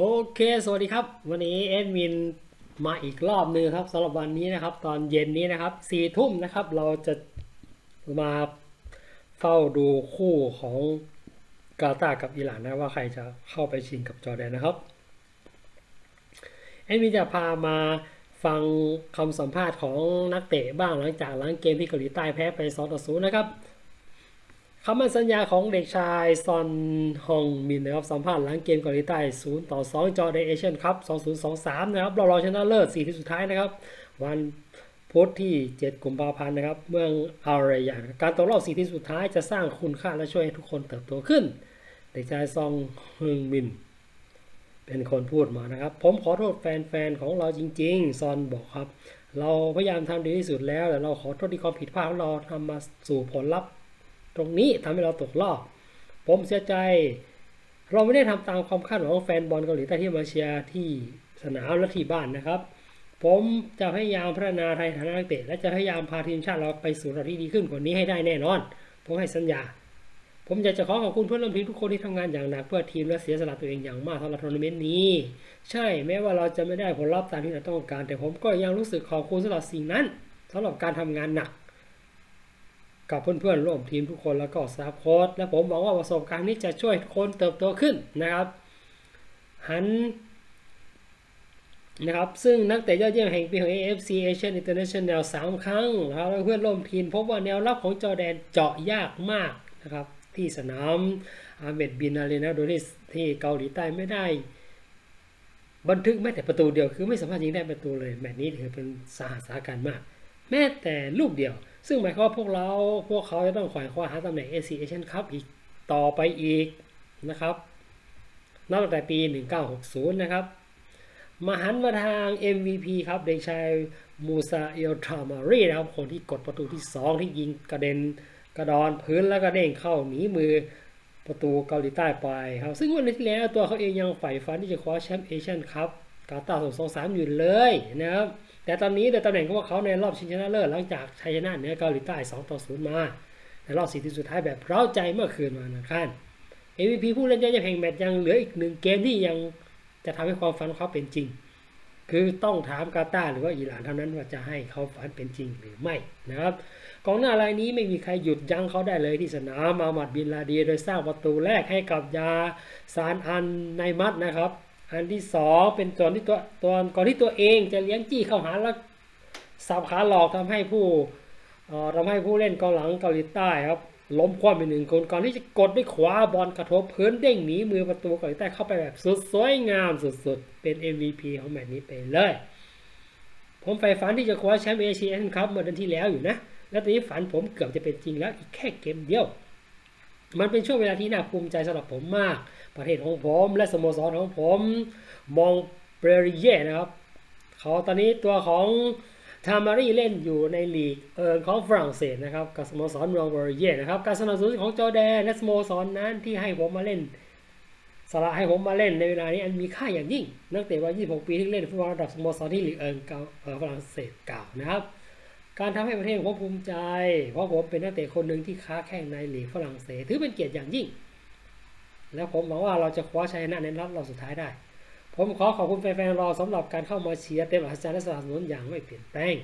โอเค สวัสดีครับ วันนี้เอ็ดมินมาอีกรอบหนึงครับสำหรับวันนี้นะครับ ตอนเย็นนี้นะครับสี่ทุ่มนะครับ เราจะมาเฝ้าดูคู่ของกาตากับอิหร่านนะว่าใครจะเข้าไปชิงกับจอแดนนะครับเอ็ดมินจะพามาฟังคำสัมภาษณ์ของนักเตะบ้างหลังจากหลังเกมที่เกาหลีใต้แพ้ไป2ต่อ0นะครับ คำมั่นสัญญาของเด็กชายซอนฮองมินนะครับสัมภาษณ์หลังเกมเกาหลีใต้0ต่อ2จอร์แดนเอเชียนคัพ2023 นะครับเรารองชนะเลิศ4ที่สุดท้ายนะครับ วันพุธที่ 7 กุมภาพันธ์นะครับ เมืองอารยาการตกรอบ 4 ที่สุดท้ายจะสร้างคุณค่าและช่วยให้ทุกคนเติบโตขึ้น เด็กชายซองฮึงมิน เป็นคนพูดมานะครับ ผมขอโทษแฟนๆของเราจริง ๆ ซอนบอกครับ เราพยายามทำดีที่สุดแล้วแต่เราขอโทษที่ความผิดพลาดของเราทำมาสู่ผลลัพธ์ ตรงนี้ทำให้เราตกรอบ ผมเสียใจ เราไม่ได้ทำตามความคาดหวังของแฟนบอลเกาหลีใต้ที่มาเชียร์ที่สนามและที่บ้านนะครับ ผมจะพยายามพัฒนาในฐานะนักเตะและจะพยายามพาทีมชาติเราไปสู่ระดับที่ดีขึ้นกว่านี้ให้ได้แน่นอน ผมให้สัญญา ผมอยากจะขอขอบคุณเพื่อนร่วมทีมทุกคนที่ทำงานอย่างหนักเพื่อทีมและเสียสละตัวเองอย่างมากสำหรับทัวร์นาเมนต์นี้ ใช่แม้ว่าเราจะไม่ได้ผลลัพธ์ตามที่เราต้องการ แต่ผมก็ยังรู้สึกขอบคุณสำหรับสิ่งนั้นสำหรับการทำงานหนัก กับเพื่อนๆร่วมทีมทุกคนแล้วก็สตาฟโค้ชและผมหวังว่าประสบการณ์นี้จะช่วยคนเติบโตขึ้นนะครับซนนะครับซึ่งนักเตะยอดเยี่ยมแห่งปีของ AFC Asian International 3 ครั้งนะครับและเพื่อนร่วมทีมพบว่าแนวรับของจอร์แดนเจาะยากมากนะครับที่สนามอาเมดบินอารีนาโดยที่ที่เกาหลีใต้ไม่ได้ บันทึกแม้แต่ประตูเดียวคือไม่สามารถยิงได้ประตูเลยแมตช์นี้ถือเป็นสาหัสสาการมาก แม้แต่ลูกเดียว ซึ่งหมายความว่าพวกเราพวกเขาจะต้องขวายคว้าหาตำแหน่ง AFC Asian Cup อีกต่อไปอีกนะครับนับตั้งแต่ปี 1960 นะครับ มาหันมาทาง MVP ครับเด็กชายมูซาเอลทรามารีนะครับ คนที่กดประตูที่ 2 ที่ยิงกระเด็นกระดอนพื้นแล้วก็เด้งเข้าหนีมือประตูเกาหลีใต้ไปครับ ซึ่งวันที่แล้วตัวเขาเองยังใฝ่ฝันที่จะคว้าแชมป์เอเชียนคัพกาตาร์2023 อยู่เลยนะครับ แต่ตอนนี้แต่ตำแหน่งของเขาในรอบชิงชนะเลิศหลังจากชัยชนะเหนือเกาหลีใต้ 2 ต่อ 0 มาในรอบ4ทีสุดท้ายแบบเร้าใจเมื่อคืนวันอังคาร MVP ผู้เล่นยอดเยี่ยมแห่งแมตช์ยังเหลืออีกหนึ่งเกมที่ยังจะทำให้ความฝันของเขาเป็นจริง คือต้องถามกาตาหรือว่าอิหร่านเท่านั้นว่าจะให้เขาฝันเป็นจริงหรือไม่นะครับกองหน้ารายนี้ไม่มีใครหยุดยั้งเขาได้เลยที่สนามมามัดบินลาดี โดยสร้างประตูแรกให้กับยาซานอันในมัดนะครับ อันที่สองเป็นตอนที่ตัวตอนก่อนที่ตัวเองจะเลี้ยงจี้เข้าหาแล้วสับขาหลอกทำให้ผู้ทำให้ผู้เล่นกองหลังเกาหลีใต้ครับล้มคว่ำไปหนึ่งคนก่อนที่จะกดด้วยขวาบอลกระทบพื้นเด้งหนีมือประตูเกาหลีใต้เข้าไปแบบสุดสวยงามสุดๆ เป็น MVP ของแมตช์นี้ไปเลย ผมใฝ่ฝันที่จะคว้าแชมป์เอเชียนคัพเมื่อเดือนที่แล้วอยู่นะ แล้วตอนนี้ฝันผมเกือบจะเป็นจริงแล้วอีกแค่เกมเดียว มันเป็นช่วงเวลาที่น่าภูมิใจสำหรับผมมาก ประเทศของผม และสโมสรของผมมองเบรเย่นะครับเขาตอนนี้ตัวของทามารีเล่นอยู่ในลีกเอิร์ของฝรั่งเศสนะครับกับสโมสรมองเบรเย่นะครับการสนับสนุนของจอแดนและสโมสรนั้นที่ให้ผมมาเล่นสละให้ผมมาเล่นในเวลานี้อันมีค่าอย่างยิ่งนักเตะวัย 26 ปีที่เล่นฟุตบอลระดับสโมสรที่ลีกเอิร์เกาเอ่อฝรั่งเศสเก่านะครับ การทำให้ประเทศของผมภูมิใจ เพราะผมเป็นนักเตะคนหนึ่งที่ค้าแข่งในลีกฝรั่งเศสถือเป็นเกียรติอย่างยิ่ง และผมหวังว่าเราจะคว้าชัยชนะในรอบรอบสุดท้ายได้ ผมขอขอบคุณแฟนๆรอสำหรับการเข้ามาเชียร์เต็มอัศจรรย์และสนับสนุนอย่างไม่เปลี่ยนแปลง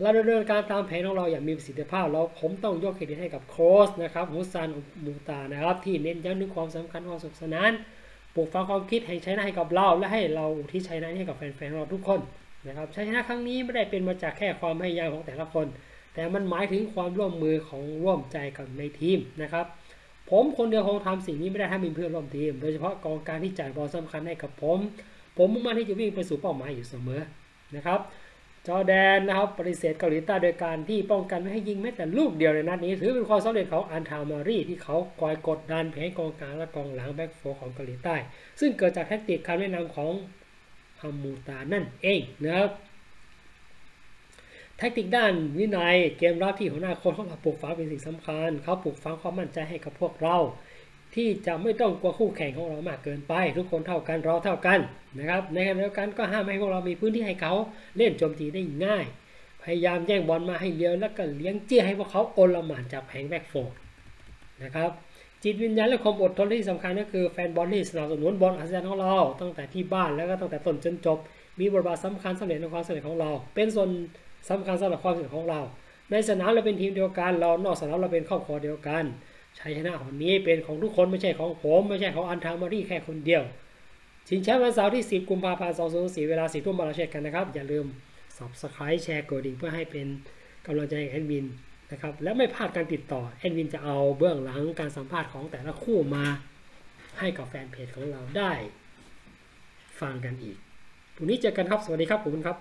เราดำเนินการตามแผนของเราอย่างมีประสิทธิภาพแล้วผมต้องยกเครดิตให้กับโค้ชนะครับฮุซานมูตานะครับ ที่เน้นย้ำถึงความสำคัญความสุขสนานปลูกฝังความคิดแห่งชัยชนะให้กับเรา และให้เราอุทิศชัยชนะให้กับแฟนๆเราทุกคน นะครับชัยชนะครั้งนี้ไม่ได้เป็นมาจากแค่ความพยายามของแต่ละคน แต่มันหมายถึงความร่วมมือของร่วมใจกันในทีมนะครับ ผมคนเดียวคงทำสิ่งนี้ไม่ได้ถ้ามีเพื่อนร่วมทีม โดยเฉพาะกองกลางที่จ่ายบอลสำคัญให้กับผม ผมมุ่งมั่นที่จะวิ่งไปสู่เป้าหมายอยู่เสมอนะครับจอร์แดนนะครับปฏิเสธเกาหลีใต้โดยการที่ป้องกันไม่ให้ยิงแม้แต่ลูกเดียวในนัดนี้ ถือเป็นความสำเร็จของอัลทามารีที่เขาคอยกดดันแผงกองกลางและกองหลัง back four ของเกาหลีใต้ ซึ่งเกิดจากแทคติกการแนะนำของ ฮัมมูตานั่นเองนะครับแทคติกด้านวินัยเกมรับที่หัวหน้าโค้ชเขาปลูกฝังเป็นสิ่งสำคัญ เขาปลูกฝังความมั่นใจให้กับพวกเรา ที่จะไม่ต้องกลัวคู่แข่งของเรามากเกินไป ทุกคนเท่ากันเราเท่ากันนะครับในขณะเดียวกันก็ห้ามให้พวกเรามีพื้นที่ให้เขาเล่นโจมตีได้ง่าย พยายามแย่งบอลมาให้เลี้ยวแล้วก็เลี้ยงเจี้ยให้พวกเขาอลหม่านจากแผง back fourนะครับ จิตวิญญาณและความอดทนที่สำคัญก็คือแฟนบอลที่สนับสนุนบอลอัศจรรย์ของเรา ตั้งแต่ที่บ้านแล้วก็ตั้งแต่ต้นจนจบ มีบทบาทสำคัญสำเร็จในความสำเร็จของเรา เป็นส่วนสำคัญสำหรับความสำเร็จของเรา ในสนามเราเป็นทีมเดียวกัน เรานอกสนามเราเป็นครอบครัวเดียวกันชัยชนะของนี้เป็นของทุกคนไม่ใช่ของผมไม่ใช่ของอัลทามารีแค่คนเดียวชิงแชมป์วันเสาร์ที่ 10 กุมภาพันธ์ 2024 เวลา 4 ทุ่มมาเราเชียร์กันนะครับ อย่าลืม subscribe แชร์กดกระดิ่งเพื่อให้เป็นกำลังใจให้แอดมิน นะครับและไม่พลาดการติดต่อแอดมินจะเอาเบื้องหลังการสัมภาษณ์ของแต่ละคู่มาให้กับแฟนเพจของเราได้ฟังกันอีกพรุ่งนี้เจอกันครับ สวัสดีครับขอบคุณครับ